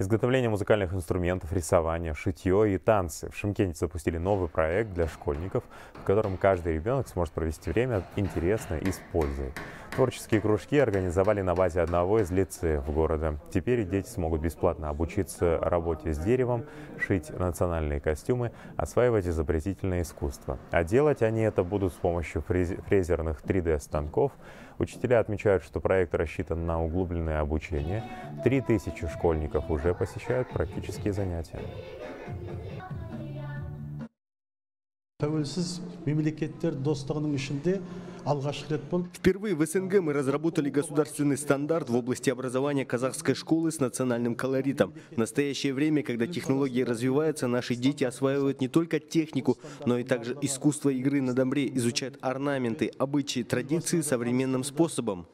Изготовление музыкальных инструментов, рисование, шитье и танцы. В Шимкенте запустили новый проект для школьников, в котором каждый ребенок сможет провести время интересно и с пользой. Творческие кружки организовали на базе одного из лицеев города. Теперь дети смогут бесплатно обучиться работе с деревом, шить национальные костюмы, осваивать изобретительное искусство. А делать они это будут с помощью фрезерных 3D-станков. Учителя отмечают, что проект рассчитан на углубленное обучение. 3000 школьников уже посещают практические занятия. тәуелсіз мемлекеттер достығының ішінде Впервые в СНГ мы разработали государственный стандарт в области образования казахской школы с национальным колоритом. В настоящее время, когда технологии развиваются, наши дети осваивают не только технику, но и также искусство игры на домбре, изучают орнаменты, обычаи, традиции современным способом.